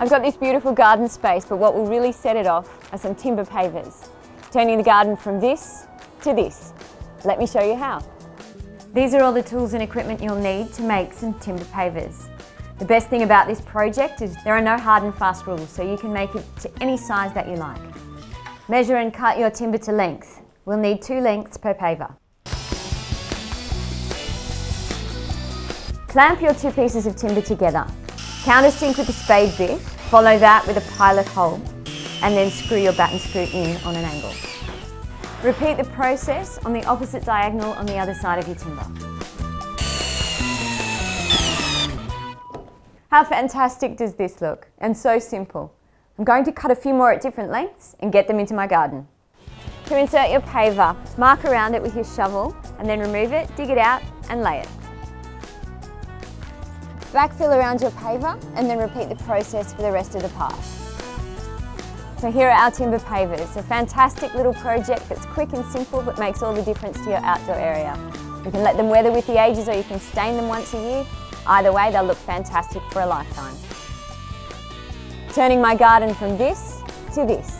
I've got this beautiful garden space, but what will really set it off are some timber pavers, turning the garden from this to this. Let me show you how. These are all the tools and equipment you'll need to make some timber pavers. The best thing about this project is there are no hard and fast rules, so you can make it to any size that you like. Measure and cut your timber to length. We'll need two lengths per paver. Clamp your two pieces of timber together. Countersink with a spade bit, follow that with a pilot hole, and then screw your batten screw in on an angle. Repeat the process on the opposite diagonal on the other side of your timber. How fantastic does this look? And so simple. I'm going to cut a few more at different lengths and get them into my garden. To insert your paver, mark around it with your shovel and then remove it, dig it out and lay it. Backfill around your paver and then repeat the process for the rest of the path. So here are our timber pavers, a fantastic little project that's quick and simple but makes all the difference to your outdoor area. You can let them weather with the ages or you can stain them once a year. Either way, they'll look fantastic for a lifetime. Turning my garden from this to this.